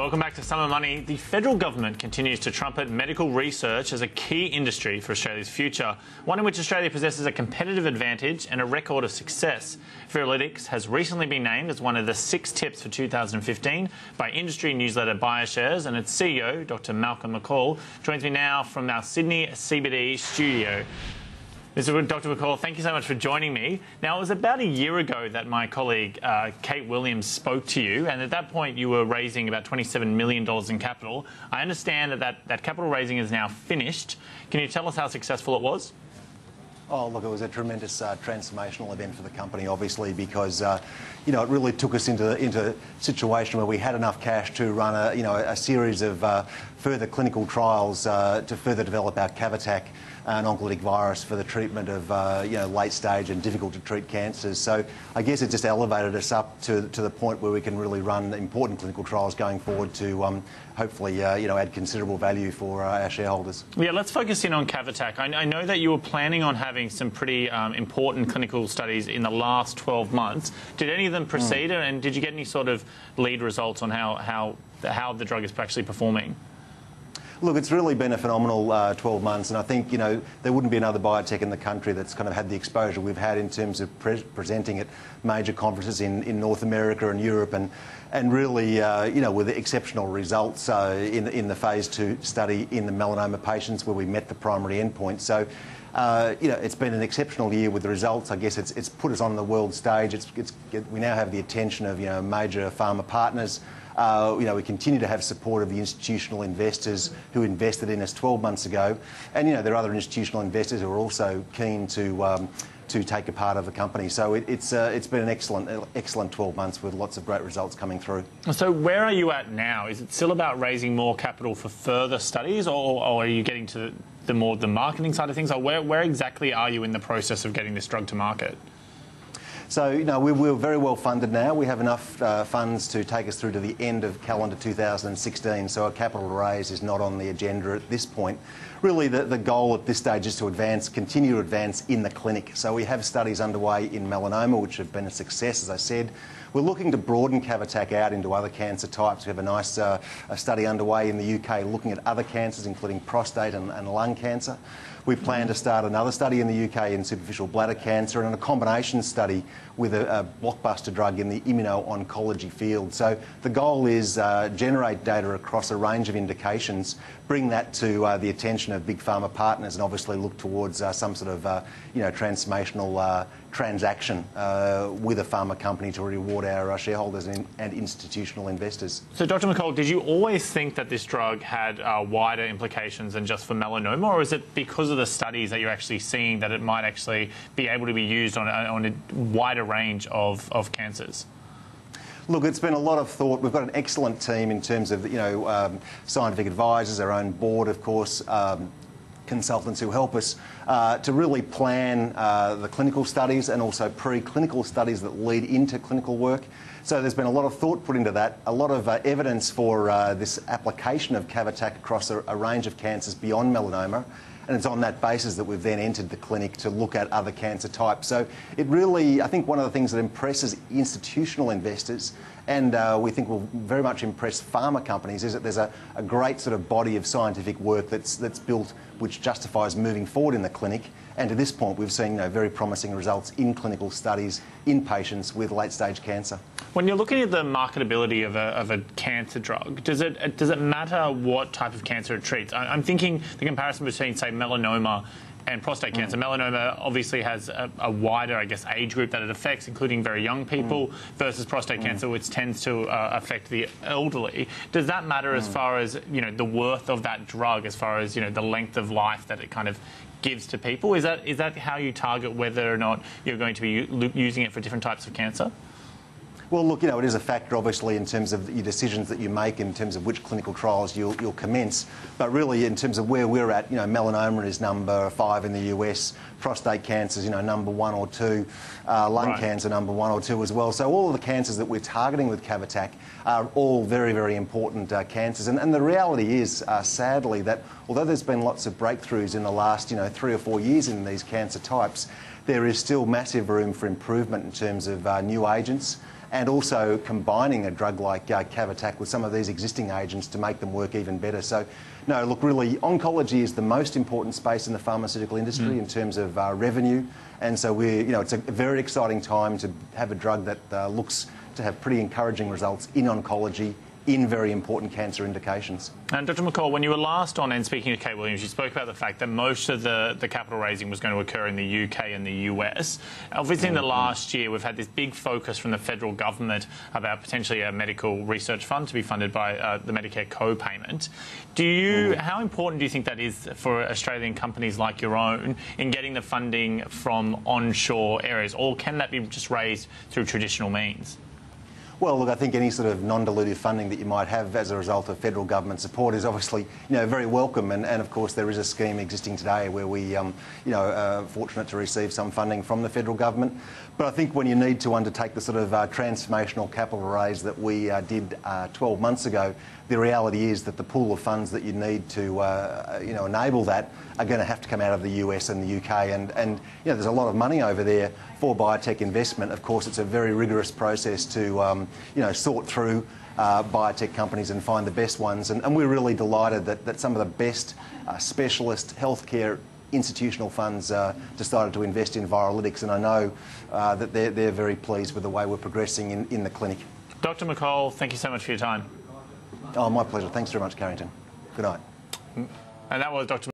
Welcome back to Summer Money. The federal government continues to trumpet medical research as a key industry for Australia's future, one in which Australia possesses a competitive advantage and a record of success. Viralytics has recently been named as one of the six tips for 2015 by industry newsletter BioShares, and its CEO, Dr. Malcolm McColl, joins me now from our Sydney CBD studio. Mr. Dr. McColl, thank you so much for joining me. Now, it was about a year ago that my colleague uh, Kate Williams spoke to you, and at that point, you were raising about $27 million in capital. I understand that, that that capital raising is now finished. Can you tell us how successful it was? Oh, look, it was a tremendous uh, transformational event for the company, obviously, because uh, you know it really took us into into a situation where we had enough cash to run a you know a series of uh, further clinical trials uh, to further develop our CAVATAK an oncolytic virus for the treatment of uh, you know late stage and difficult to treat cancers. So I guess it just elevated us up to to the point where we can really run important clinical trials going forward to um, hopefully uh, you know add considerable value for uh, our shareholders. Yeah, let's focus in on CAVATAK. I, I know that you were planning on having some pretty um, important clinical studies in the last 12 months. Did any of them proceed, mm. and did you get any sort of lead results on how how how the drug is actually performing? Look, it's really been a phenomenal uh, 12 months, and I think you know there wouldn't be another biotech in the country that's kind of had the exposure we've had in terms of pre presenting at major conferences in, in North America and Europe, and and really uh, you know with exceptional results uh, in in the phase two study in the melanoma patients where we met the primary endpoint. So. Uh, you know, it's been an exceptional year with the results. I guess it's, it's put us on the world stage. It's, it's, we now have the attention of you know major pharma partners. Uh, you know, we continue to have support of the institutional investors who invested in us 12 months ago, and you know there are other institutional investors who are also keen to. Um, to take a part of the company. So it, it's uh, it's been an excellent excellent 12 months with lots of great results coming through. So where are you at now? Is it still about raising more capital for further studies, or, or are you getting to the more the marketing side of things? Or where where exactly are you in the process of getting this drug to market? So, you know, we're, we're very well funded now. We have enough uh, funds to take us through to the end of calendar 2016, so a capital raise is not on the agenda at this point. Really, the, the goal at this stage is to advance, continue to advance in the clinic. So we have studies underway in melanoma, which have been a success, as I said. We're looking to broaden CAVATAK out into other cancer types. We have a nice uh, a study underway in the UK looking at other cancers, including prostate and, and lung cancer. We plan to start another study in the UK in superficial bladder cancer and a combination study with a, a blockbuster drug in the immuno-oncology field. So the goal is uh, generate data across a range of indications, bring that to uh, the attention of big pharma partners and obviously look towards uh, some sort of uh, you know, transformational uh, transaction uh, with a pharma company to reward our shareholders and, and, institutional investors. So, Dr. McColl, did you always think that this drug had uh, wider implications than just for melanoma, or is it because of the studies that you're actually seeing that it might actually be able to be used on a, on a wider range of, of cancers? Look, it's been a lot of thought. We've got an excellent team in terms of, you know, um, scientific advisors, our own board, of course, um, consultants who help us uh, to really plan uh, the clinical studies and also pre-clinical studies that lead into clinical work. So there's been a lot of thought put into that, a lot of uh, evidence for uh, this application of CAVATAK across a, a range of cancers beyond melanoma and it's on that basis that we've then entered the clinic to look at other cancer types. So it really, I think one of the things that impresses institutional investors and uh, we think will very much impress pharma companies is that there's a, a great sort of body of scientific work that's, that's built which justifies moving forward in the clinic. And to this point, we've seen you know, very promising results in clinical studies in patients with late stage cancer. When you're looking at the marketability of a, of a cancer drug, does it, does it matter what type of cancer it treats? I'm thinking the comparison between, say, melanoma and prostate cancer. Mm. Melanoma obviously has a, a, wider, I guess, age group that it affects, including very young people, mm. versus prostate mm. cancer, which tends to uh, affect the elderly. Does that matter as mm. far as you know the worth of that drug, as far as you know the length of life that it kind of gives to people? Is that is that how you target whether or not you're going to be using it for different types of cancer? Well, look, you know, it is a factor, obviously, in terms of your decisions that you make, in terms of which clinical trials you'll, you'll commence. But really, in terms of where we're at, you know, melanoma is number five in the US, prostate cancer is, you know, number one or two, uh, lung right. cancer number one or two as well. So all of the cancers that we're targeting with CAVATAK are all very, very important uh, cancers. And, and, the reality is, uh, sadly, that although there's been lots of breakthroughs in the last, you know, three or four years in these cancer types, there is still massive room for improvement in terms of uh, new agents and also combining a drug like uh, CAVATAK with some of these existing agents to make them work even better. So, no, look, really, oncology is the most important space in the pharmaceutical industry in terms of uh, revenue, and so we're, you know, it's a very exciting time to have a drug that uh, looks to have pretty encouraging results in oncology in very important cancer indications. And Dr. McColl, when you were last on and speaking to Kate Williams, you spoke about the fact that most of the, the capital raising was going to occur in the UK and the US. Obviously, in the last year, we've had this big focus from the federal government about potentially a medical research fund to be funded by uh, the Medicare co-payment. Do you, how important do you think that is for Australian companies like your own in getting the funding from onshore areas, or can that be just raised through traditional means? Well, look, I think any sort of non-dilutive funding that you might have as a result of federal government support is obviously, you know, very welcome. And, and of course, there is a scheme existing today where we, um, you know, are fortunate to receive some funding from the federal government. But I think when you need to undertake the sort of uh, transformational capital raise that we uh, did uh, 12 months ago, the reality is that the pool of funds that you need to, uh, you know, enable that are going to have to come out of the US and the UK. And, and you know, there's a lot of money over there for biotech investment. Of course, it's a very rigorous process to, um, you know, sort through uh, biotech companies and find the best ones. And, and we're really delighted that, that some of the best uh, specialist healthcare institutional funds uh, decided to invest in Viralytics, and I know uh, that they're, they're very pleased with the way we're progressing in, in the clinic. Dr. McColl, thank you so much for your time. Oh, my pleasure. Thanks very much, Carrington. Good night. And that was Dr.